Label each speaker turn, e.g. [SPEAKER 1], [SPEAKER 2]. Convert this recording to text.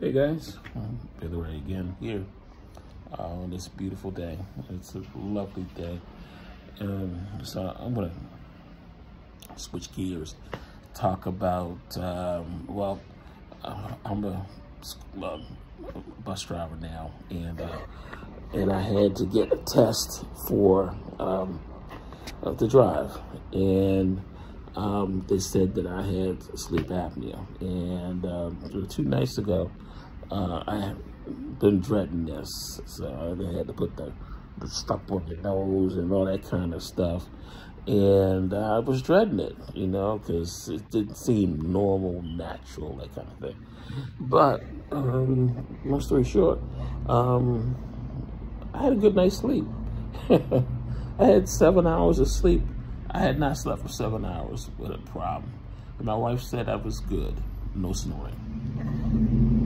[SPEAKER 1] Hey guys, Billy Ray again here. On this beautiful day. It's a lovely day. Um, so I'm gonna switch gears, talk about, um, well, uh, I'm a uh, bus driver now. And uh, and I had to get a test for um, uh, the drive. And um, they said that I had sleep apnea and um, two nights ago uh, I have been dreading this, so they had to put the, the stuff on your nose and all that kind of stuff. And I was dreading it, you know, because it didn't seem normal, natural, that kind of thing. But, um, long story short, um, I had a good night's sleep. I had seven hours of sleep. I had not slept for seven hours with a problem. And my wife said I was good, no snoring.